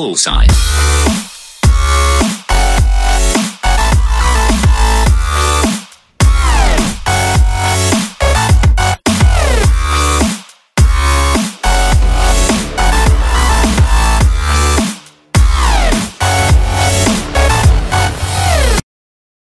Bullseye.